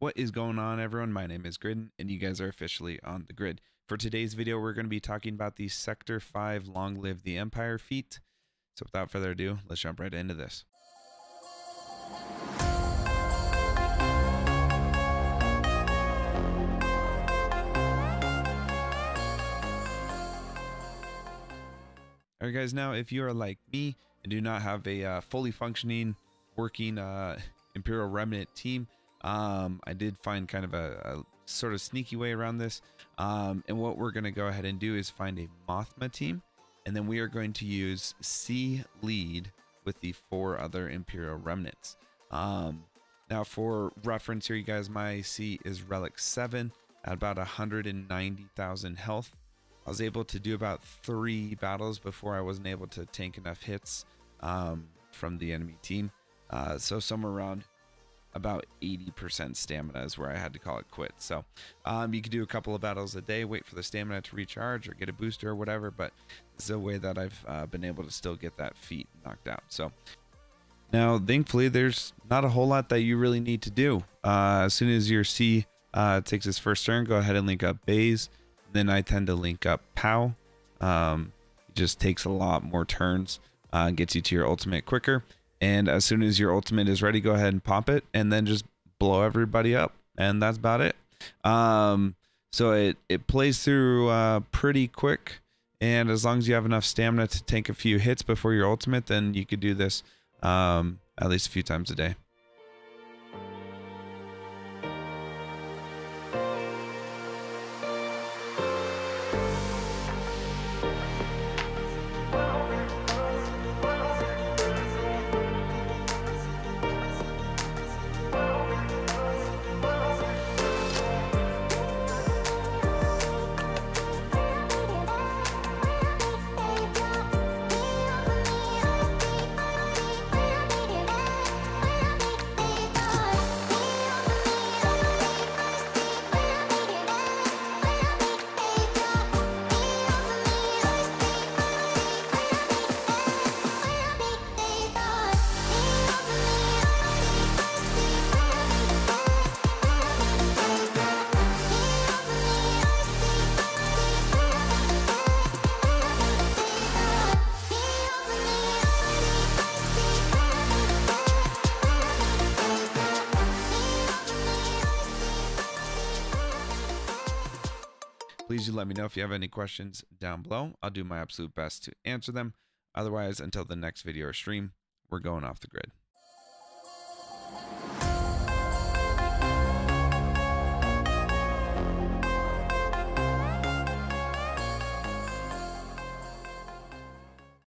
What is going on, everyone? My name is Grid, and you guys are officially on the grid. For today's video, we're going to be talking about the Sector 5 Long Live the Empire feat. So without further ado, let's jump right into this. Alright guys, now if you are like me and do not have a uh, fully functioning, working uh, Imperial Remnant team, um, I did find kind of a, a, sort of sneaky way around this. Um, and what we're going to go ahead and do is find a Mothma team. And then we are going to use C lead with the four other Imperial Remnants. Um, now for reference here, you guys, my C is Relic 7 at about 190,000 health. I was able to do about three battles before I wasn't able to tank enough hits um, from the enemy team. Uh, so somewhere around about 80% stamina is where I had to call it quits. So um, you could do a couple of battles a day, wait for the stamina to recharge or get a booster or whatever. But this is a way that I've uh, been able to still get that feat knocked out. So now, thankfully, there's not a whole lot that you really need to do. Uh, as soon as your C uh, takes its first turn, go ahead and link up Baze. Then I tend to link up Pow. Um, it just takes a lot more turns, uh, gets you to your ultimate quicker. And as soon as your ultimate is ready, go ahead and pop it and then just blow everybody up. And that's about it. Um, so it, it plays through uh, pretty quick. And as long as you have enough stamina to tank a few hits before your ultimate, then you could do this um, at least a few times a day. Please do let me know if you have any questions down below. I'll do my absolute best to answer them. Otherwise, until the next video or stream, we're going off the grid.